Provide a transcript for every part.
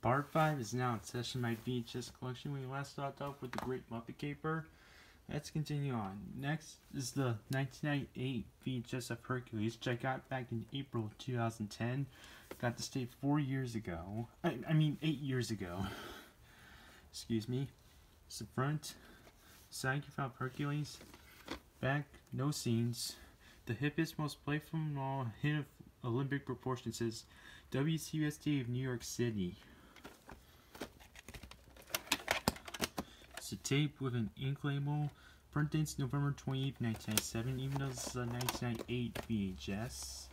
Part 5 is now in session my VHS collection. We last stopped off with the Great Muppet Caper. Let's continue on. Next is the 1998 VHS of Hercules, which I got back in April 2010. Got this tape four years ago. I, I mean, eight years ago. Excuse me. It's the front. Side of Hercules. Back, no scenes. The hippest, most playful, all hint of Olympic proportions says WCUSD of New York City. A tape with an ink label. Print date's November 28, 1997, even though this is uh, a 1998 VHS.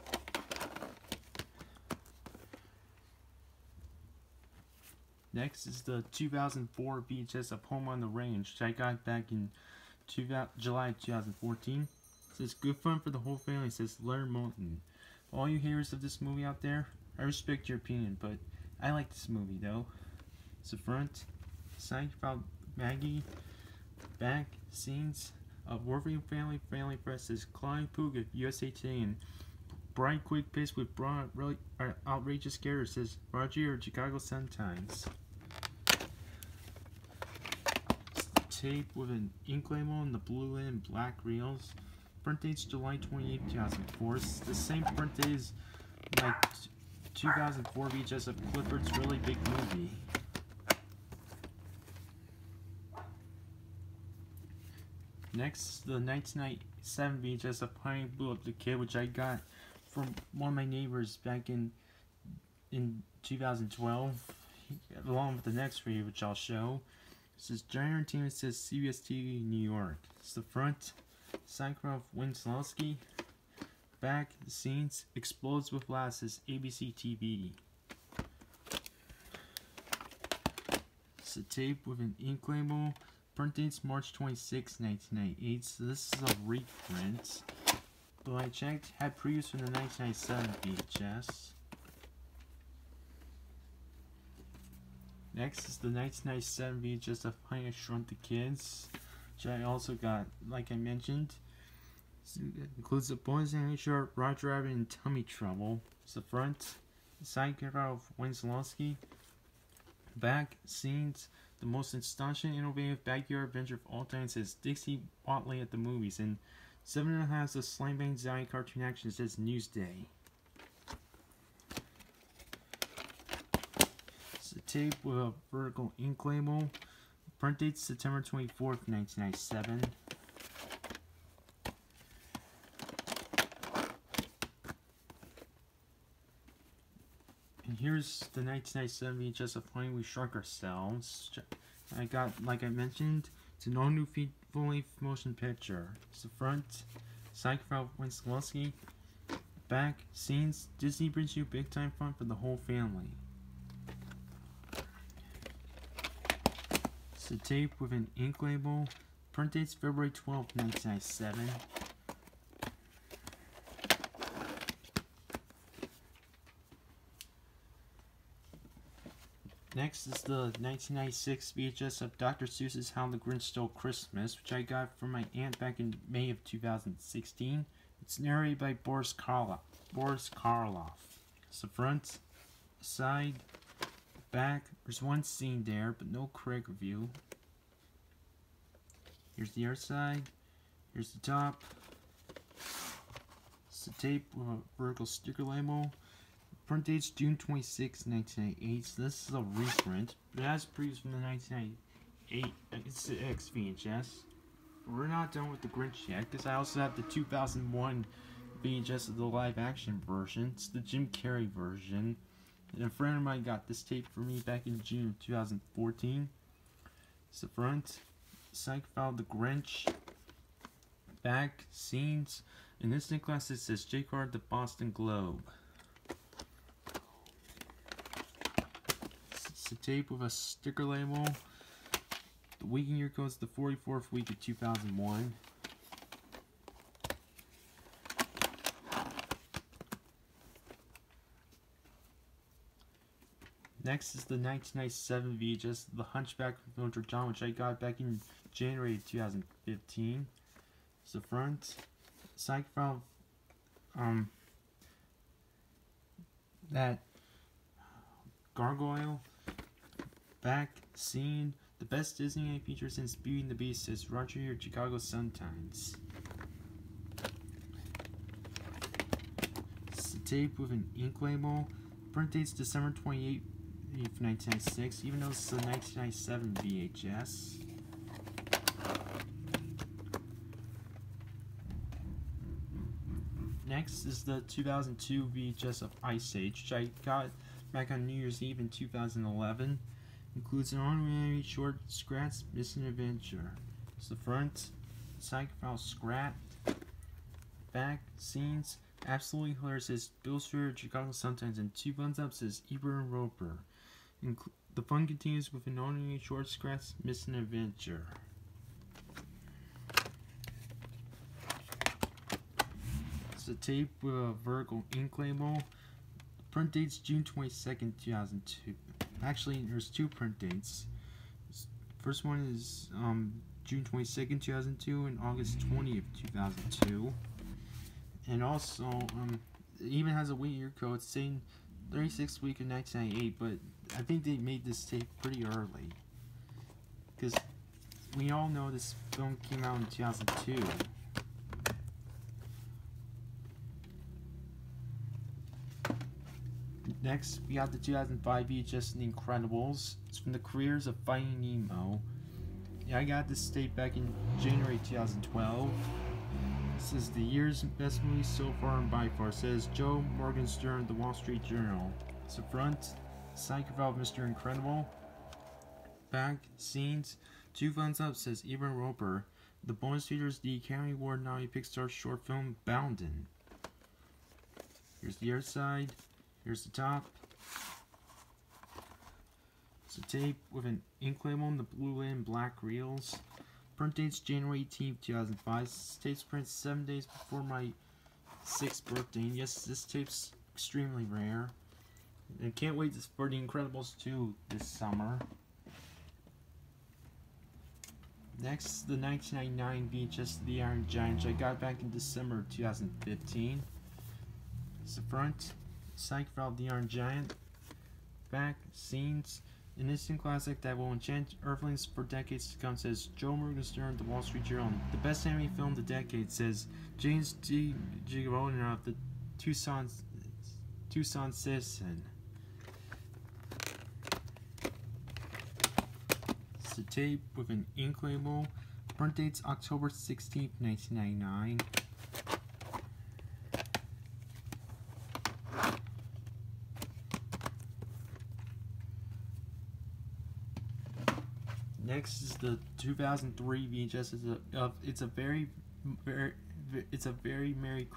Next is the 2004 VHS of Home on the Range, which I got back in July 2014. It says, good fun for the whole family. It says, Leonard Maltin. All you haters of this movie out there, I respect your opinion, but I like this movie, though. It's the front, side about Maggie, back, scenes of Wolverine Family, Family says, Claudia Puig, USA Today, and Bright Quick Pace with broad, really, uh, outrageous scare says, Roger, or Chicago Sun-Times. tape with an ink label and the blue and black reels. Print date's July 28, 2004. It's the same print date as my 2004 VHS of Clifford's Really Big Movie. Next, the 1997 VHS of Honey Blew Up the Kid, which I got from one of my neighbors back in in 2012, along with the next video, which I'll show. This is Giant Entertainment says CBS TV New York. It's the front, Cycroft Winslowski. Back, the scenes, explodes with glasses, ABC TV. It's a tape with an ink label. Print date's March 26, 1998. So this is a reprint. But I checked, had previews from the 1997 VHS. Next is the 1997 VHS of Honey I Shrunk the Kids, which I also got, like I mentioned. It includes the bonus animation Roger Rabbit and Tummy Trouble. It's the front, side cover of Wenslowski. Back, scenes, the most astonishing, innovative backyard adventure of all time says Dixie Whatley at the movies. And seven and a half the Slam Bang Zowie cartoon action says Newsday. It's a tape with a vertical ink label. Print date September 24th, 1997. Here's the 1997 VHS Honey We Shrunk Ourselves. I got, like I mentioned, it's an all new fully motion picture. It's the front, side file Winsloski, back, scenes, Disney brings you big time fun for the whole family. It's a tape with an ink label. Print date's February 12, 1997. Next is the 1996 VHS of Dr. Seuss's How the Grinch Stole Christmas, which I got from my aunt back in May of 2016. It's narrated by Boris Karloff. Boris Karloff. It's the front, side, back. There's one scene there, but no correct review. Here's the other side. Here's the top. It's the tape with a vertical sticker label. Print date's June 26, 1998. So this is a reprint. But it has previews from the 1998. It's the X VHS. We're not done with the Grinch yet, because I also have the 2001 VHS of the live action version. It's the Jim Carrey version. And a friend of mine got this tape for me back in June of 2014. It's the front. Psych file The Grinch. Back. Scenes. In this class it says Jay Carr The Boston Globe. It's a tape with a sticker label. The week and year code is the 44th week of 2001. Next is the 1997 VHS, The Hunchback of Notre Dame, which I got back in January 2015. It's the front. Side file, um, that gargoyle. Back, scene, the best Disney feature since Beauty and the Beast is Roger here, Chicago Sun-Times. Tape with an ink label. Print date's December 28, 1996, even though it's a 1997 VHS. Next is the 2002 VHS of Ice Age, which I got back on New Year's Eve in 2011. Includes an honorary short Scrat's Missing Adventure. It's the front, psych file Scrat, back, scenes, absolutely hilarious Bill Schroeder, Chicago Sun-Times, and two buns up says Ebert and Roeper. Inclu the fun continues with an honorary short Scrat's Missing Adventure. It's a tape with a vertical ink label. Print date's June 22nd, 2002. Actually, there's two print dates. First one is um, June 22nd, 2002, and August 20th, 2002. And also, um, it even has a weight year code saying 36th week of 1998, but I think they made this tape pretty early. Because we all know this film came out in 2002. Next, we have the 2005 VHS The Incredibles. It's from the careers of Finding Nemo. Yeah, I got this tape back in January 2012. This is the year's best movie so far and by far, says Joe Morgenstern, The Wall Street Journal. It's the front, psych about Mr. Incredible. Back, scenes, two thumbs up, says Ebert Roeper. The bonus features the Academy Award nominated Pixar short film Boundin'. Here's the other side. Here's the top. It's a tape with an ink label on the blue and black reels. Print date's January 18th, 2005. This tape's printed 7 days before my 6th birthday. And yes, this tape's extremely rare. And can't wait for The Incredibles 2 this summer. Next, the 1999 VHS The Iron Giant, I got back in December 2015. It's the front. Psych Valve the Iron Giant. Back, scenes, an instant classic that will enchant Earthlings for decades to come, says Joe Morgenstern, The Wall Street Journal. The best anime film of the decade, says James D. Giovanni of the Tucson, Tucson Citizen. It's a tape with an ink label. Print date's October 16th, 1999. Next is the 2003 VHS. It's a, uh, it's a very, very, it's a very Merry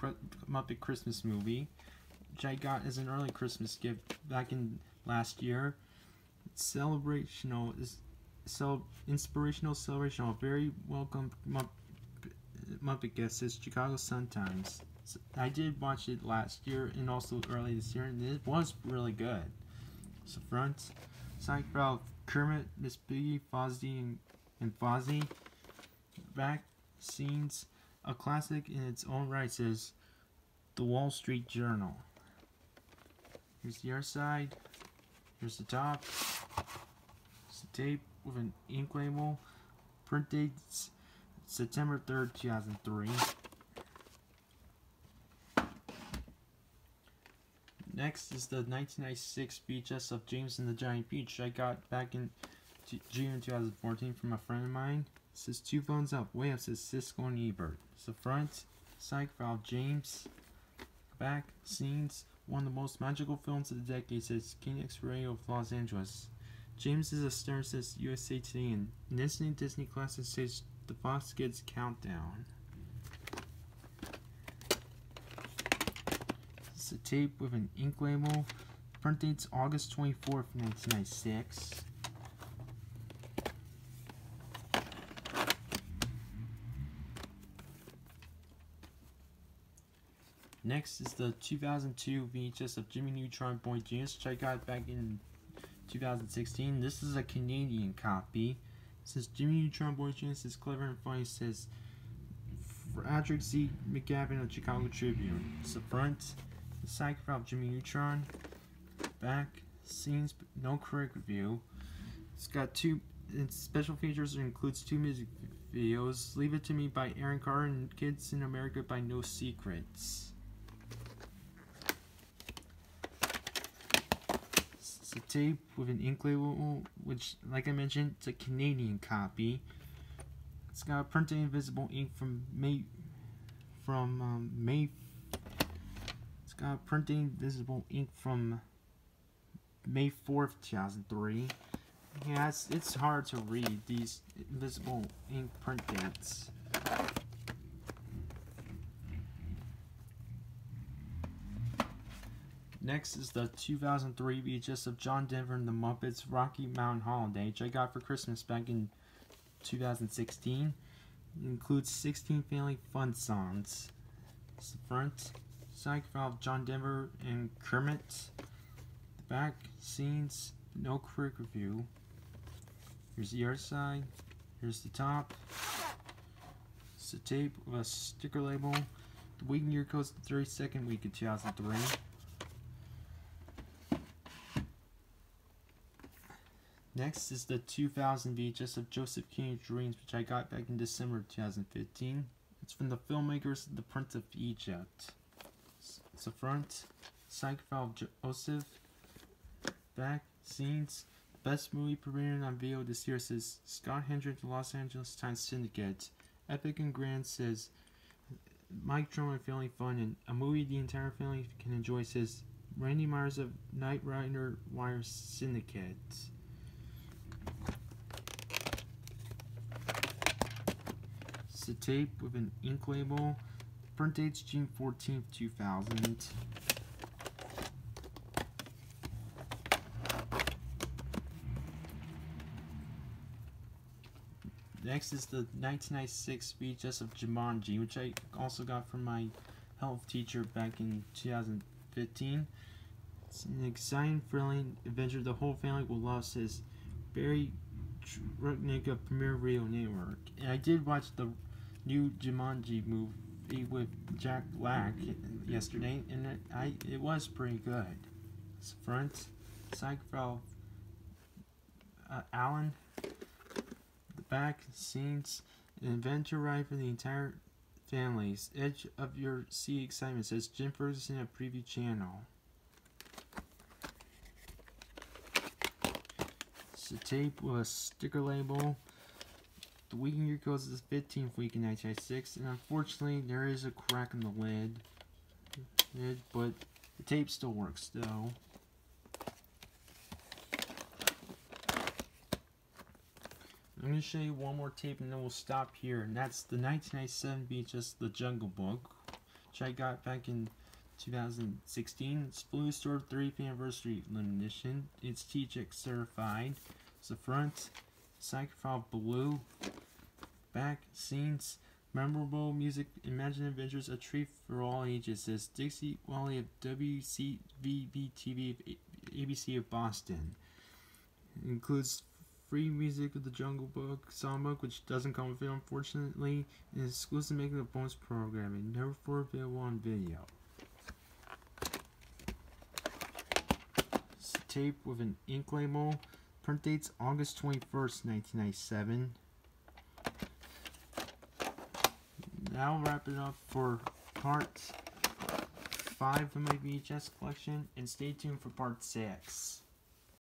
Muppet Christmas movie, which I got as an early Christmas gift back in last year. It's celebrational, is so inspirational, celebration celebrational, very welcome Muppet, guest says Chicago Sun Times. I did watch it last year and also early this year, and it was really good. So front, side crowd Kermit, Miss Piggy, Fozzie, and, and Fozzie. Back scenes, a classic in its own right says The Wall Street Journal. Here's the other side. Here's the top. It's the tape with an ink label. Print dates September 3rd, 2003. Next is the 1996 VHS of James and the Giant Peach I got back in June 2014 from a friend of mine. It says two phones up, way up says Siskel and Ebert. It's the front, psych file James. Back, scenes, one of the most magical films of the decade says KNX Radio of Los Angeles. James is a star says USA Today and new Disney classic says the Fox Kids Countdown. A tape with an ink label. Print date's August 24th, 1996. Next is the 2002 VHS of Jimmy Neutron Boy Genius, which I got back in 2016. This is a Canadian copy. It says Jimmy Neutron Boy Genius is clever and funny. It says Frederick Z. McGavin of Chicago Tribune. It's the front. The Psychopath Jimmy Neutron. Back. Scenes, no correct review. It's got two its special features includes two music videos. Leave It To Me by Aaron Carter and Kids in America by No Secrets. It's a tape with an ink label, which, like I mentioned, it's a Canadian copy. It's got printed invisible ink from May from um, May. It's got printed ink from May fourth, two thousand three. Yeah, it's, it's hard to read these invisible ink print dates. Next is the 2003 VHS of John Denver and the Muppets Rocky Mountain Holiday, which I got for Christmas back in 2016. It includes 16 family fun songs. It's the front, side of John Denver and Kermit. The back, scenes, no quick review. Here's the other side. Here's the top. It's a tape with a sticker label. The week and year code's the 32nd week of 2003. Next is the 2000 VHS of Joseph King's Dreams, which I got back in December 2015. It's from the filmmakers of The Prince of Egypt. It's the front, file of Joseph, back, scenes, best movie premiering on video this year says Scott Hendrick, Los Angeles Times Syndicate. Epic and Grand says Mike Truman Family Fun, and a movie the entire family can enjoy says Randy Myers of Knight Ridder Wire Syndicate. It's a tape with an ink label. Print date's June 14th, 2000. Next is the 1996 VHS of Jumanji, which I also got from my health teacher back in 2015. It's an exciting, thrilling adventure the whole family will love, says Barry Rudnick of Premier Radio Network. And I did watch the new Jumanji movie with Jack Black yesterday, and it, I it was pretty good. It's front, file, uh, the back scenes an adventure ride for the entire families. Edge of your sea excitement says Jim Ferguson at Prevue Channel. It's a tape with a sticker label. The week in year goes to the 15th week in 1996, and unfortunately there is a crack in the lid, lid but the tape still works though. I'm going to show you one more tape and then we'll stop here. And that's the 1997 VHS The Jungle Book, which I got back in 2016. It's Blue Store 3th Anniversary Limited Edition. It's THX certified. It's the front, Psychophile Blue, back, scenes, memorable music, Imagine Adventures, a treat for all ages. This Dixie Whatley of WCVB TV ABC of Boston. Includes free music of the Jungle Book songbook, which doesn't come with it unfortunately, and exclusive making of bonus programming, never for available on video. It's a tape with an ink label. Print date's August 21st, 1997. Now wrap it up for part 5 of my VHS collection, and stay tuned for part 6.